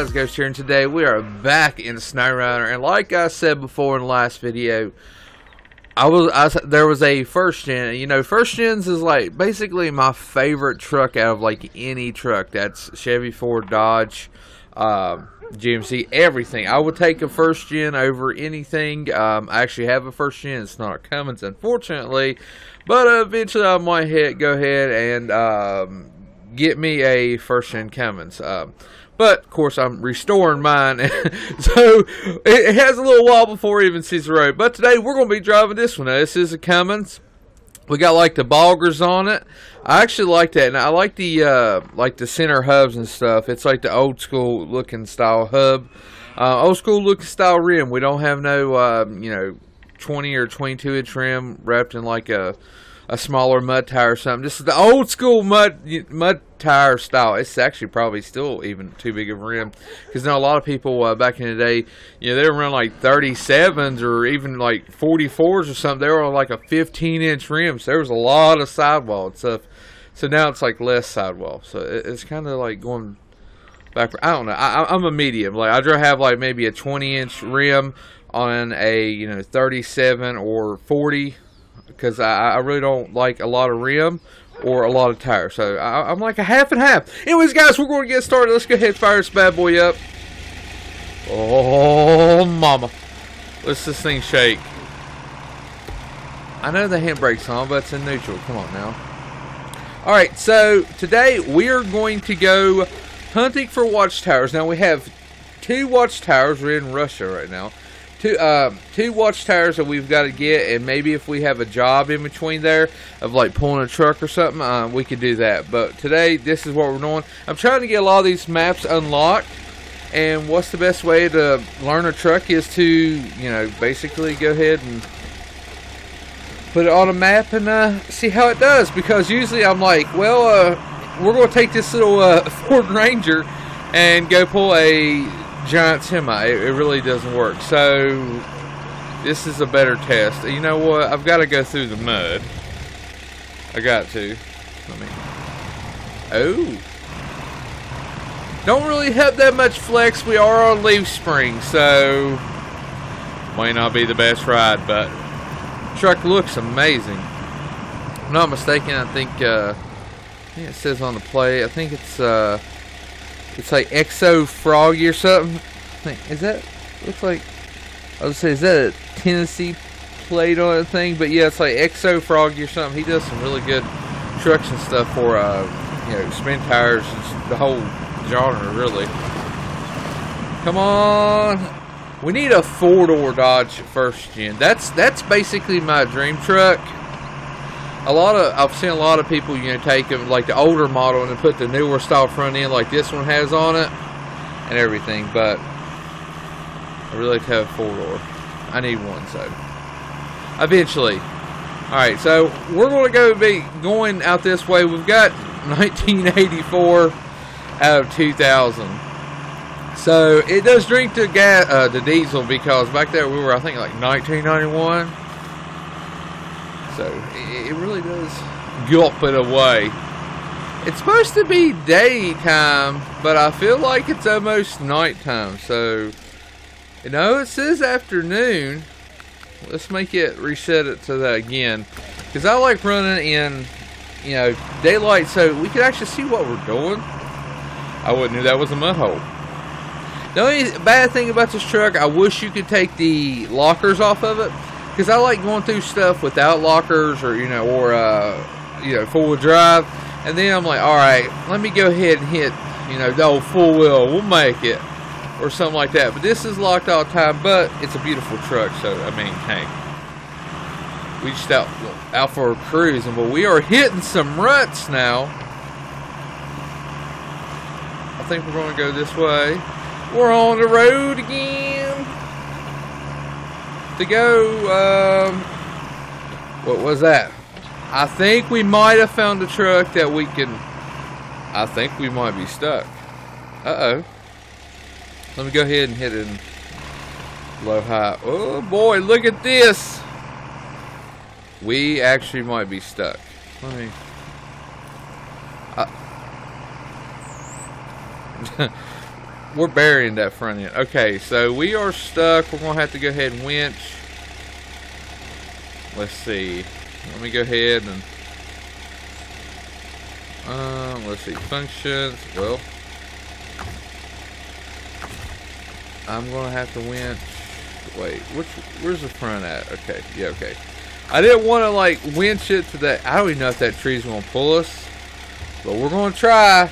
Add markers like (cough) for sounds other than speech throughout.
guys, Ghost here, and today we are back in SnowRunner. And like I said before in the last video, I was I, there was a first gen. You know, first gens is like basically my favorite truck out of like any truck. That's Chevy, Ford, Dodge, um, GMC, everything. I would take a first gen over anything. Um, I actually have a first gen. It's not a Cummins, unfortunately, but eventually I might hit go ahead and um, get me a first gen Cummins. Um, but of course, I'm restoring mine, (laughs) so it has a little while before it even sees the road. But today we're going to be driving this one. Now, this is a Cummins. We got like the boggers on it. I actually like that, and I like the uh, like the center hubs and stuff. It's like the old school looking style hub, uh, old school looking style rim. We don't have no uh, you know 20 or 22 inch rim wrapped in like a a smaller mud tire or something. This is the old school mud mud tire style. It's actually probably still even too big of a rim because now a lot of people uh, back in the day, you know, they were running like 37s or even like 44s or something. They were on like a 15 inch rim, so there was a lot of sidewall and stuff. So now it's like less sidewall. So it, it's kind of like going back. I don't know. I, I'm a medium. Like I'd rather have like maybe a 20 inch rim on a you know 37 or 40 because I, I really don't like a lot of rim or a lot of tire. So I, am like a half and half. Anyways, guys, we're going to get started. Let's go ahead and fire this bad boy up. Oh, mama. Let's this thing shake. I know the handbrake's on, but it's in neutral. Come on now. Alright, so today we are going to go hunting for watchtowers. Now we have two watchtowers. We're in Russia right now two uh, two watchtowers that we've got to get, and maybe if we have a job in between there of like pulling a truck or something, uh, we could do that. But today, this is what we're doing. I'm trying to get a lot of these maps unlocked. And what's the best way to learn a truck is to, you know, basically go ahead and put it on a map and uh, see how it does. Because usually I'm like, well, uh, we're going to take this little uh, (laughs) Ford Ranger and go pull a giant semi. It, it really doesn't work. So this is a better test. You know what? I've got to go through the mud. I got to. Let me. Oh. Don't really have that much flex. We are on leaf spring, so might not be the best ride, but truck looks amazing. If I'm not mistaken, I think uh, I think it says on the plate. I think it's uh, it's like Exo Froggy or something. Is that looks like I was say is that a Tennessee plate on the thing? But yeah, it's like Exo Froggy or something. He does some really good trucks and stuff for uh, you know spin tires, and the whole genre really. Come on. We need a four-door Dodge first gen. That's that's basically my dream truck a lot of I've seen a lot of people you know take them like the older model and put the newer style front end like this one has on it and everything but I really like to have a four door. I need one so. Eventually. Alright so we're going to go be going out this way. We've got (laughs) 1984 out of 2000 so it does drink the gas uh, the diesel because back there we were I think like 1991 so it, really does gulp it away. It's supposed to be daytime, but I feel like it's almost nighttime. So, you know, it says afternoon. Let's make it reset it to that again. Because I like running in, you know, daylight so we can actually see what we're doing. I wouldn't knew that was a mud hole. The only bad thing about this truck, I wish you could take the lockers off of it because I like going through stuff without lockers or you know or uh, you know four wheel drive, and then I'm like, all right, let me go ahead and hit you know the old full wheel, we'll make it or something like that. But this is locked all the time, but it's a beautiful truck, so I mean, hey, we just out out for a cruise, and but we are hitting some ruts now. I think we're going to go this way. We're on the road again to go. Um, what was that? I think we might have found a truck that we can. I think we might be stuck. Uh oh. Let me go ahead and hit it in low high. Oh boy, look at this. We actually might be stuck. Let me. Uh, (laughs) we're burying that front end. Okay, so we are stuck. We're going to have to go ahead and winch. Let's see. Let me go ahead and... Uh, let's see. Functions. Well... I'm going to have to winch. Wait, which, where's the front at? Okay, yeah, okay. I didn't want to, like, winch it to that. I don't even know if that tree's going to pull us. But we're going to try.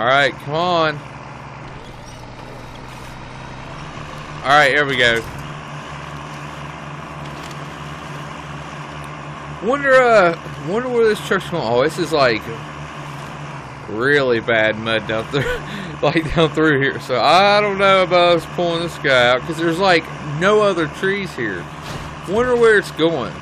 Alright, come on. Alright, here we go. Wonder, uh, wonder where this truck's going. Oh, this is like really bad mud down through, (laughs) like down through here. So I don't know about us pulling this guy out because there's like no other trees here. Wonder where it's going.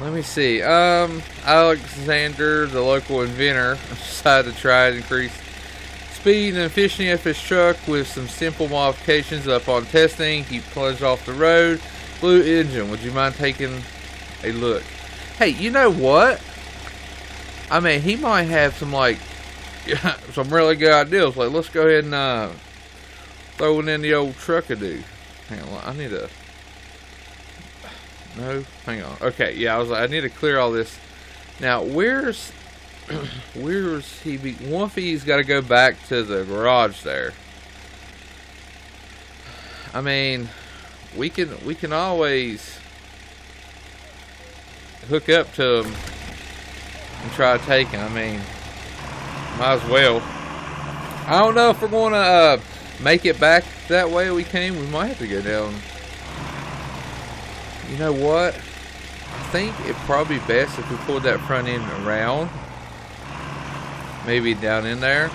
Let me see. Um, Alexander, the local inventor, (laughs) decided to try to increase speed and efficiency of his truck with some simple modifications. Upon testing, he plunged off the road. Blew engine. Would you mind taking a look? Hey, you know what? I mean, he might have some like (laughs) some really good ideas. Like, let's go ahead and uh, throw in the old truckadoo. Hang on, I need to. No, hang on. Okay, yeah, I was like, I need to clear all this. Now, where's (clears throat) where's he? Be, Wolfie's got to go back to the garage there. I mean, we can we can always hook up to him and try to take him. I mean, might as well. I don't know if we're going to uh, make it back that way we came. We might have to go down you know what? I think it'd probably be best if we pulled that front end around. Maybe down in there.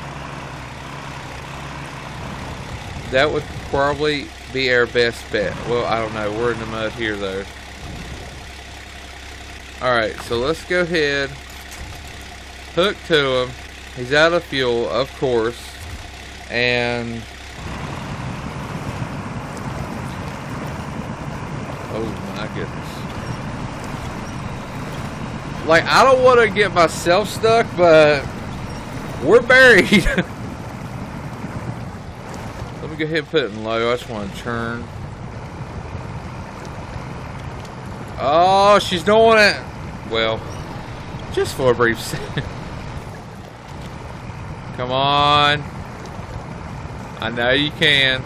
That would probably be our best bet. Well, I don't know. We're in the mud here, though. Alright, so let's go ahead. Hook to him. He's out of fuel, of course. And my goodness. Like, I don't want to get myself stuck, but we're buried. (laughs) Let me go ahead and put it in low. I just want to turn. Oh, she's doing it. Well, just for a brief (laughs) second. Come on. I know you can.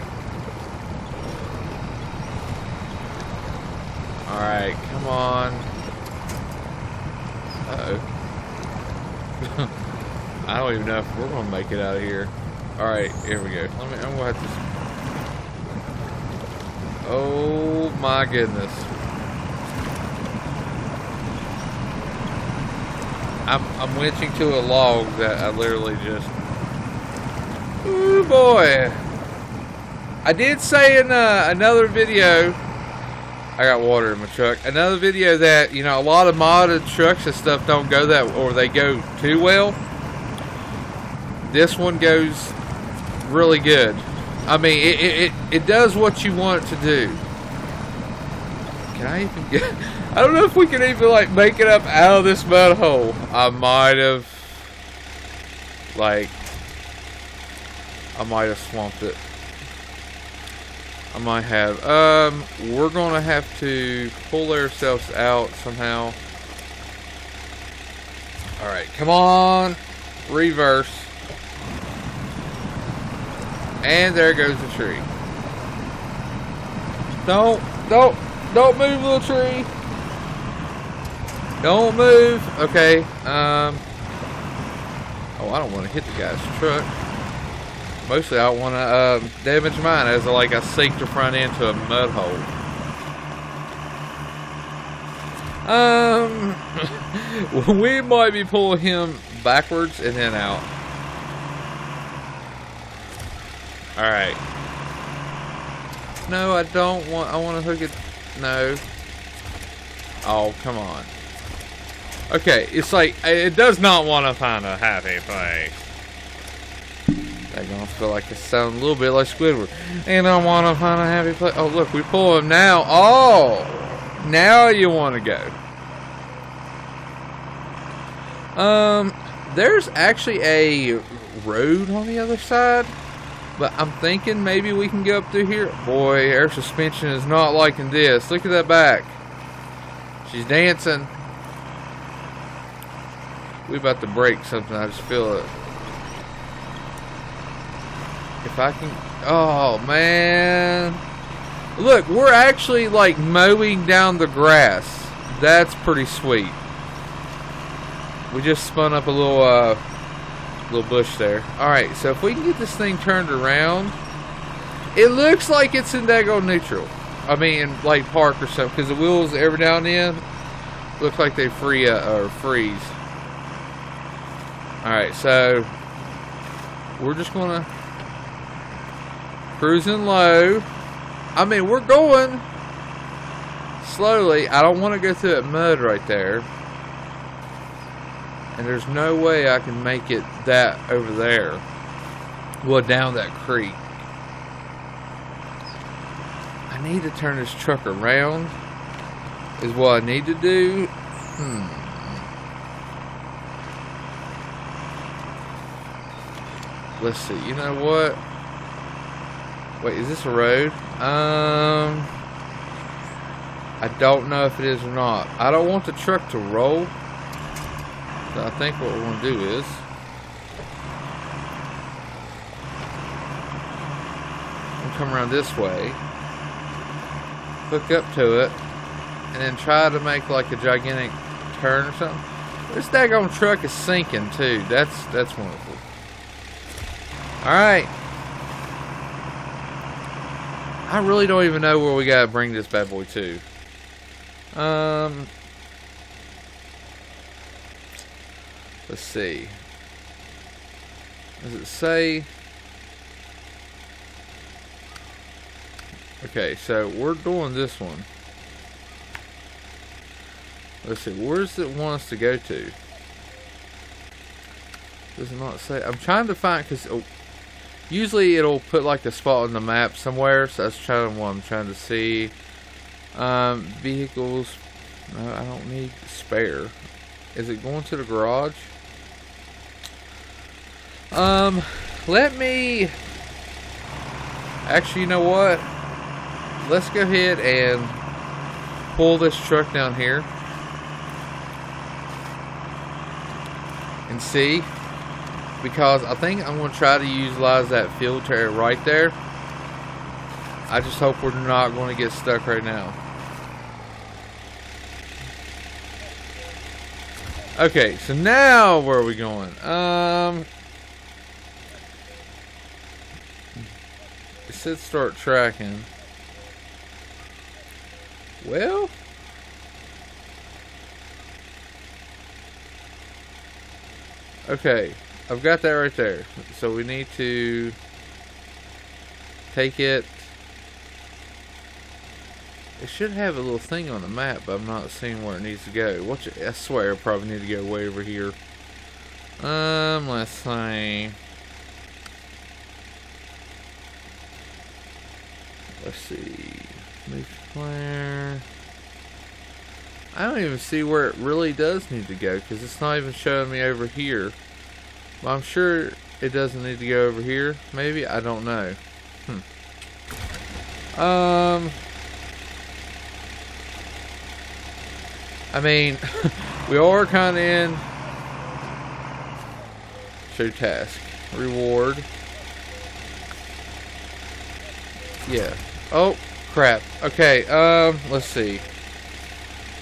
Alright, come on. Uh-oh. I don't even know if we're going to make it out of here. Alright, here we go. Let me, I'm going to have to... Oh my goodness. I'm, I'm winching to a log that I literally just... Oh boy. I did say in uh, another video I got water in my truck. Another video that, you know, a lot of modded trucks and stuff don't go that, or they go too well. This one goes really good. I mean, it, it, it does what you want it to do. Can I even get... (laughs) I don't know if we can even, like, make it up out of this mud hole. I might have, like, I might have swamped it. I might have. Um, we're going to have to pull ourselves out somehow. Alright, come on. Reverse. And there goes the tree. Don't, don't, don't move, little tree. Don't move. Okay. Um. Oh, I don't want to hit the guy's truck. Mostly I want to uh, damage mine as like I sink the front end to a mud hole. Um, (laughs) we might be pulling him backwards and then out. Alright. No, I don't want, I want to hook it, no. Oh, come on. Okay, it's like, it does not want to find a happy place. I don't feel like it sounds a little bit like Squidward. And I want to find a happy place. Oh, look, we pull him now. Oh, now you want to go. Um, there's actually a road on the other side, but I'm thinking maybe we can go up through here. Boy, air suspension is not liking this. Look at that back. She's dancing. We about to break something. I just feel it. If I can. Oh man. Look, we're actually like mowing down the grass. That's pretty sweet. We just spun up a little uh, little bush there. Alright, so if we can get this thing turned around, it looks like it's in Dago neutral. I mean, like park or something, because the wheels every now and then look like they free uh, or freeze. Alright, so we're just gonna cruising low. I mean, we're going slowly. I don't want to go through that mud right there. And there's no way I can make it that over there. Well, down that creek. I need to turn this truck around. Is what I need to do. Hmm. Let's see. You know what? Wait, is this a road? Um... I don't know if it is or not. I don't want the truck to roll. So I think what we're going to do is come around this way, hook up to it, and then try to make like a gigantic turn or something. This daggone truck is sinking too. That's that's wonderful. All right. I really don't even know where we gotta bring this bad boy to. Um, let's see. Does it say? Okay, so we're doing this one. Let's see, where does it want us to go to? Does it not say? I'm trying to find, because oh, usually it'll put like a spot on the map somewhere, so that's trying what I'm trying to see. Um, vehicles. No, I don't need spare. Is it going to the garage? Um, let me... Actually, you know what? Let's go ahead and pull this truck down here. And see. Because I think I'm going to try to utilize that filter right there. I just hope we're not going to get stuck right now. Okay, so now where are we going? Um, it said start tracking. Well, okay, I've got that right there. So we need to take it. It should have a little thing on the map, but I'm not seeing where it needs to go. What's it, I swear I probably need to go way over here. Um, let's see. Let's see. Move flare. I don't even see where it really does need to go because it's not even showing me over here. Well, I'm sure it doesn't need to go over here. Maybe I don't know. Hmm. Um. I mean, (laughs) we are kind of in show task reward. Yeah. Oh crap. Okay. Um. Let's see.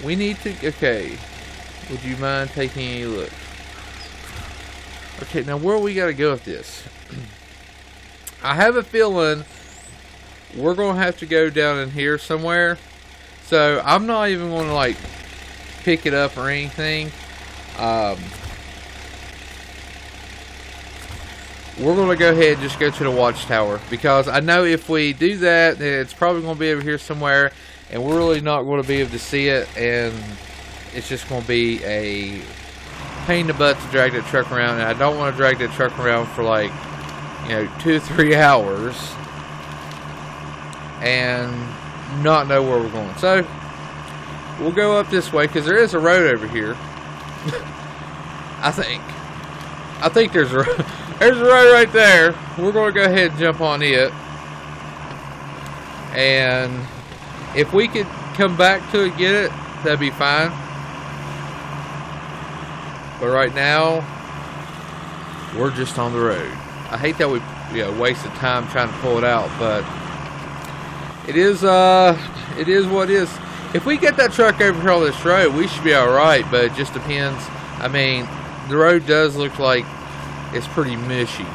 We need to. Okay. Would you mind taking a look? Okay. Now where we got to go with this? I have a feeling we're gonna have to go down in here somewhere. So I'm not even gonna like pick it up or anything. Um, we're going to go ahead and just go to the watchtower because I know if we do that, it's probably going to be over here somewhere, and we're really not going to be able to see it, and it's just going to be a pain in the butt to drag that truck around, and I don't want to drag that truck around for like, you know, two, three hours and not know where we're going. So, we'll go up this way because there is a road over here. (laughs) I think. I think there's a (laughs) there's a road right there. We're going to go ahead and jump on it. And if we could come back to it, get it, that'd be fine. But right now, we're just on the road. I hate that we you know, wasted time trying to pull it out, but it is uh it is what it is. If we get that truck over here on this road, we should be all right. But it just depends. I mean, the road does look like it's pretty mushy.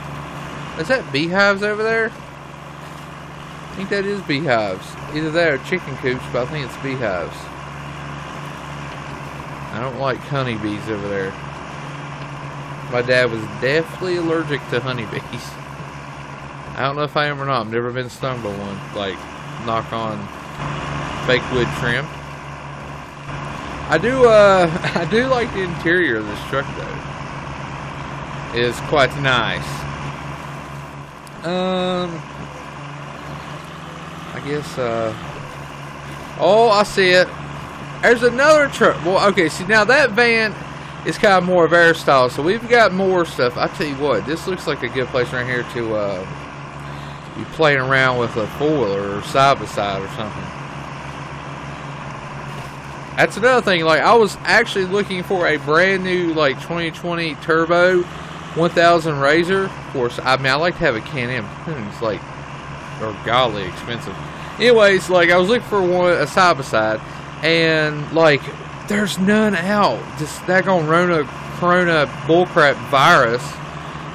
Is that beehives over there? I think that is beehives. Either that or chicken coops, but I think it's beehives. I don't like honeybees over there. My dad was definitely allergic to honeybees. I don't know if I am or not. I've never been stung by one. Like, knock on fake wood trim. I do, uh, (laughs) I do like the interior of this truck though. It is quite nice. Um, I guess, uh, oh, I see it. There's another truck. Well, okay, see now that van is kind of more of our style, so we've got more stuff. I tell you what, this looks like a good place right here to, uh, be playing around with a four-wheeler or side by side or something. That's another thing. Like I was actually looking for a brand new like 2020 turbo 1000 Razor. Of course, I mean I like to have a Can-Am. It's like or golly expensive. Anyways, like I was looking for one a side by side, and like there's none out. Just that on Rona Corona bullcrap virus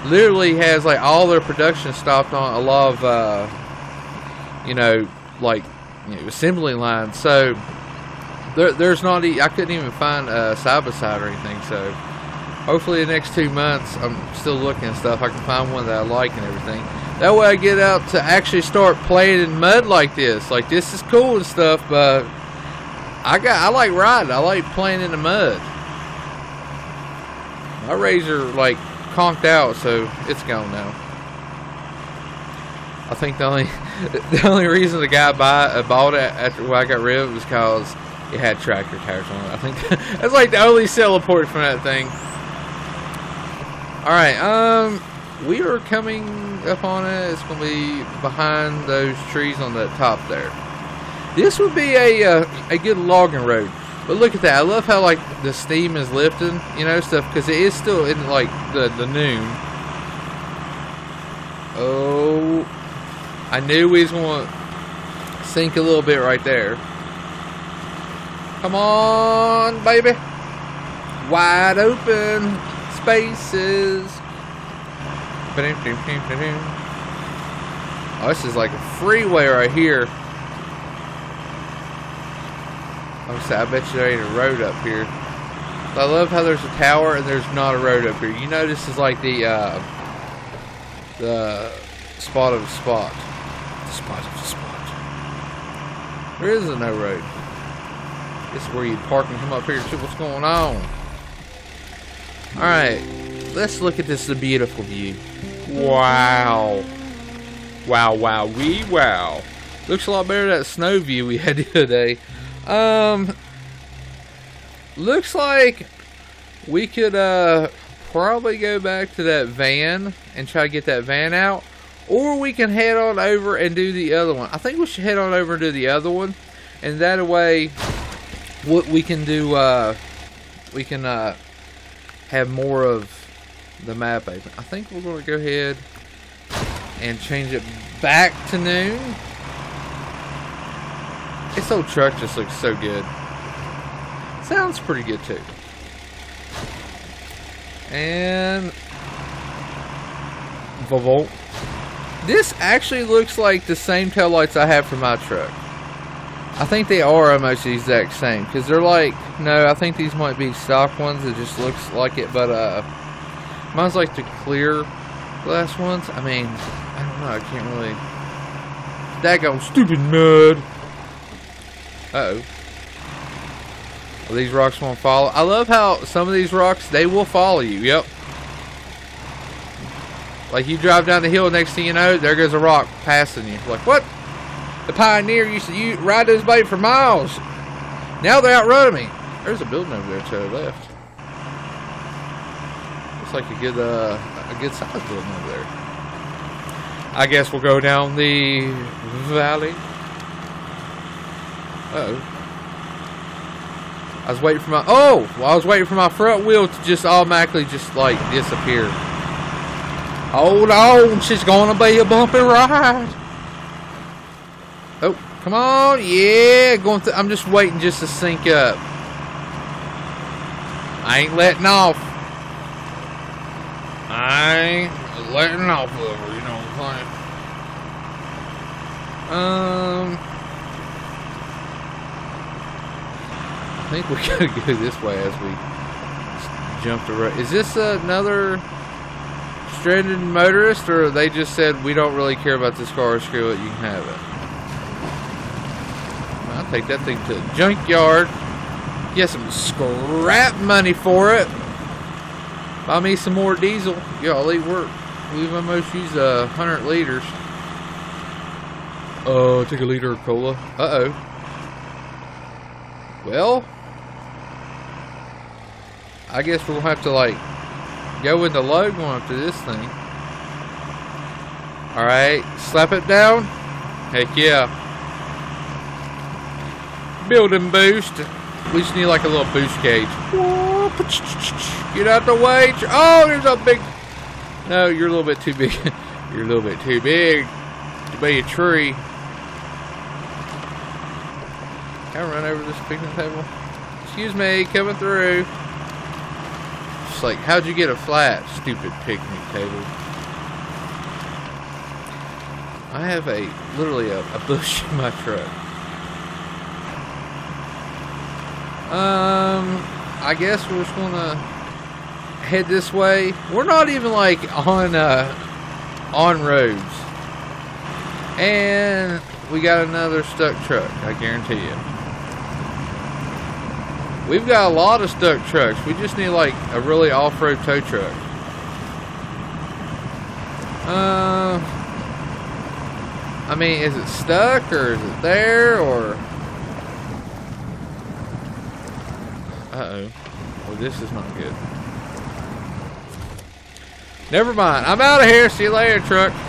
literally has like all their production stopped on a lot of uh, you know like you know, assembly lines. So there, there's not. I couldn't even find a side by side or anything. So hopefully the next two months, I'm still looking stuff. I can find one that I like and everything. That way I get out to actually start playing in mud like this. Like this is cool and stuff, but I got I like riding. I like playing in the mud. My razor like conked out, so it's gone now. I think the only (laughs) the only reason the guy buy uh, bought it after I got rid of it was because it had tractor tires on it. I think (laughs) that's like the only selling point from that thing. All right, um, we are coming up on it. It's gonna be behind those trees on the top there. This would be a uh, a good logging road. But look at that. I love how like the steam is lifting, you know, stuff because it is still in like the the noon. Oh, I knew we was gonna sink a little bit right there. Come on, baby. Wide open spaces. Oh, this is like a freeway right here. I, I bet you there ain't a road up here. I love how there's a tower and there's not a road up here. You know this is like the uh, the spot of spot. The spot of the spot. There is a no road. This is where you park and come up here and see what's going on. Alright, let's look at this beautiful view. Wow. Wow, wow, wee wow. Looks a lot better than that snow view we had the other day. Um, looks like we could uh probably go back to that van and try to get that van out, or we can head on over and do the other one. I think we should head on over and do the other one, and that way, what we can do, uh, we can uh have more of the map open. I think we're going to go ahead and change it back to noon. This old truck just looks so good. Sounds pretty good too. And Volvo. This actually looks like the same tail lights I have for my truck. I think they are almost the exact same because they're like no, I think these might be stock ones. It just looks like it, but uh, mine's like the clear glass ones. I mean, I don't know. I can't really. Daggone stupid mud. Uh oh. these rocks won't follow. I love how some of these rocks, they will follow you. Yep. Like you drive down the hill, next thing you know, there goes a rock passing you. Like, what? The Pioneer used to ride those bait for miles. Now they're outrunning me. There's a building over there to the left. looks like a good uh, a good size building over there. I guess we'll go down the valley. Uh oh. I was waiting for my oh, well, I was waiting for my front wheel to just automatically just like disappear. Hold on, she's gonna be a bumpy ride. Oh, come on, yeah, going. I'm just waiting just to sink up. I ain't letting off. I ain't letting off of her, you know what I'm saying? Um. Think we (laughs) gotta go this way as we jump the road. Is this another stranded motorist, or they just said we don't really care about this car? Screw it, you can have it. I'll take that thing to the junkyard. Get some scrap money for it. Buy me some more diesel. Yeah, I'll leave work. We've almost used a uh, hundred liters. Oh, uh, take a liter of cola. Uh oh. Well, I guess we'll have to like go with the load going up to this thing. Alright, slap it down. Heck yeah. Building boost. We just need like a little boost cage. Get out the way. Oh, there's a big. No, you're a little bit too big. (laughs) you're a little bit too big to be a tree. Can I run over this picnic table? Excuse me, coming through like, how'd you get a flat, stupid picnic table? I have a, literally a, a bush in my truck. Um, I guess we're just gonna head this way. We're not even like on, uh, on roads. And we got another stuck truck, I guarantee you. We've got a lot of stuck trucks. We just need like a really off-road tow truck. Uh, I mean, is it stuck or is it there or? Uh oh. Well, this is not good. Never mind. I'm out of here. See you later, truck. (laughs)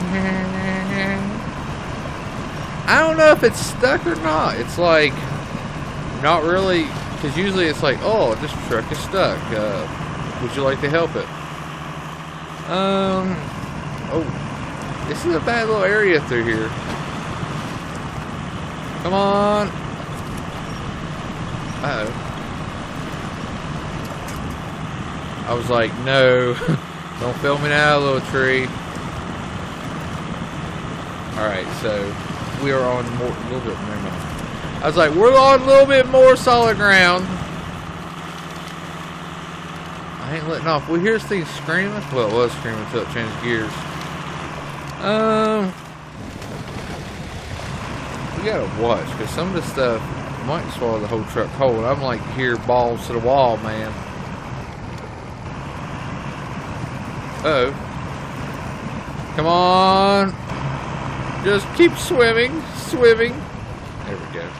I don't know if it's stuck or not. It's like not really because usually it's like, oh, this truck is stuck. Uh, would you like to help it? Um, oh, this is a bad little area through here. Come on. Uh oh I was like, no, (laughs) don't fill me now, little tree. Alright, so we are on more, a little bit, mind. I was like, we're on a little bit more solid ground. I ain't letting off. We hear this thing screaming. Well, it was screaming until it changed gears. Um, we gotta watch because some of this stuff might swallow the whole truck whole. I'm like here balls to the wall, man. Uh oh. Come on. Just keep swimming, swimming. There we go.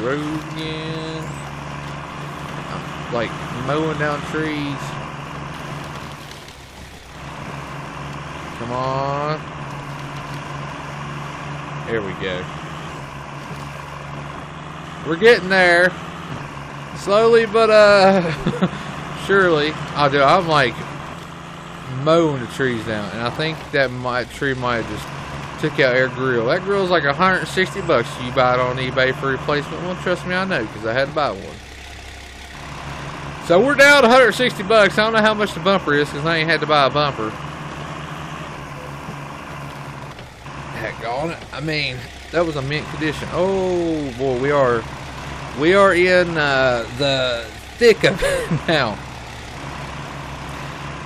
Road again. I'm like mowing down trees. Come on. There we go. We're getting there. Slowly but uh (laughs) surely. I do I'm like mowing the trees down and I think that my tree might have just took out air grill. That grill's like 160 bucks. You buy it on eBay for replacement. Well, trust me, I know because I had to buy one. So we're down 160 bucks. I don't know how much the bumper is because I ain't had to buy a bumper. Heck on it. I mean, that was a mint condition. Oh boy, we are we are in uh, the thick of it (laughs) now.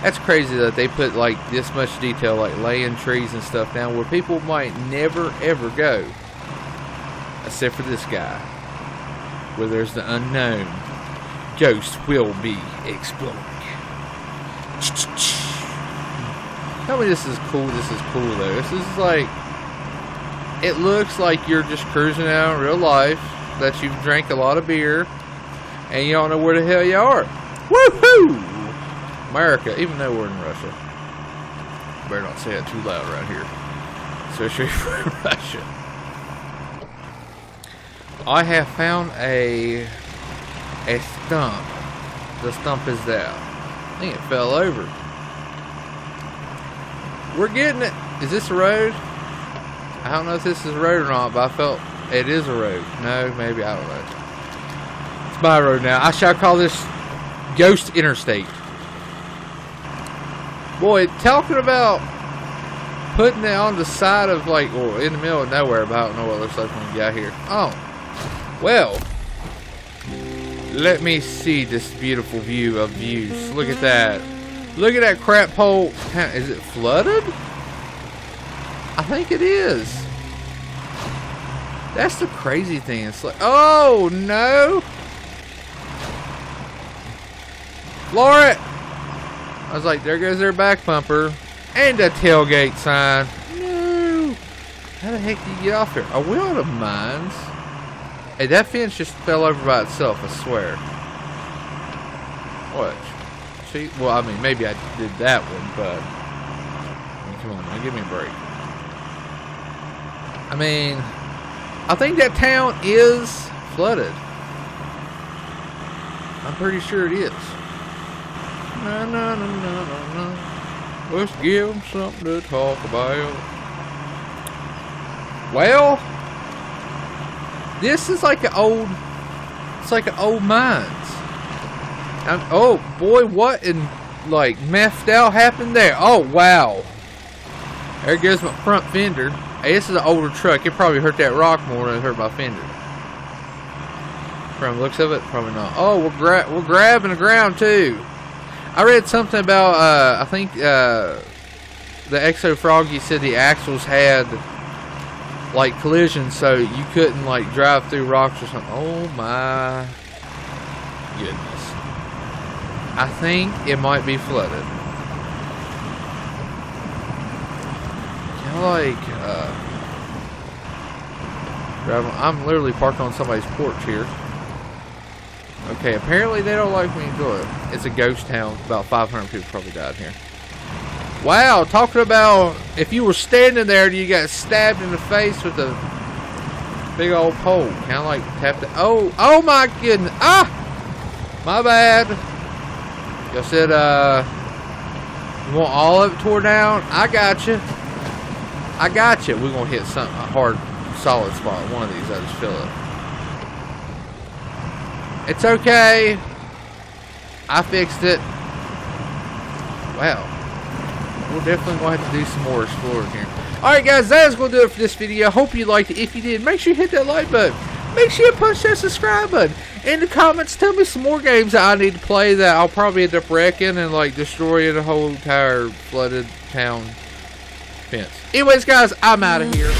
That's crazy that they put like this much detail, like laying trees and stuff down where people might never ever go, except for this guy, where there's the unknown. Ghost will be exploring. Tell me this is cool. This is cool though. This is like, it looks like you're just cruising out in real life. that you've drank a lot of beer and you don't know where the hell you are. Woohoo! America, even though we're in Russia. Better not say it too loud right here. Especially (laughs) for Russia. I have found a a stump. The stump is there. I think it fell over. We're getting it. Is this a road? I don't know if this is a road or not, but I felt it is a road. No, maybe I don't know. It's my road now. I shall call this Ghost Interstate. Boy, talking about putting it on the side of like, or in the middle of nowhere, but I don't know what it looks like when you get here. Oh, well, let me see this beautiful view of views. Look at that. Look at that crap hole. Is it flooded? I think it is. That's the crazy thing. It's like, oh no. It. I was like, there goes their back bumper and a tailgate sign. No. How the heck do you get off here? Are we on a mines? Hey, that fence just fell over by itself, I swear. What? See? Well, I mean, maybe I did that one, but... I mean, come on, man, give me a break. I mean, I think that town is flooded. I'm pretty sure it is. No, no, no, no, no, no. Let's give them something to talk about. Well, this is like an old, it's like an old mines. I'm, oh boy, what in like methed out happened there? Oh wow. There goes my front fender. Hey, this is an older truck. It probably hurt that rock more than it hurt my fender. From looks of it, probably not. Oh, we're gra we're grabbing the ground too. I read something about. Uh, I think uh, the Exo Froggy said the axles had like collisions, so you couldn't like drive through rocks or something. Oh my goodness! I think it might be flooded. like uh, driving. I'm literally parked on somebody's porch here. Okay, apparently they don't like me good. It's a ghost town. About 500 people probably died here. Wow, talking about if you were standing there and you got stabbed in the face with a big old pole. Kind of like tapped it. Oh, oh my goodness. Ah! My bad. Y'all said, uh, you want all of it tore down? I got you. I got you. We're going to hit some, a hard, solid spot. One of these, I just feel it. It's okay. I fixed it. Wow. We're definitely going to have to do some more exploring here. Alright guys, that is going to do it for this video. Hope you liked it. If you did, make sure you hit that like button. Make sure you punch that subscribe button. In the comments, tell me some more games that I need to play that I'll probably end up wrecking and like destroying the whole entire flooded town fence. Anyways, guys, I'm out of here.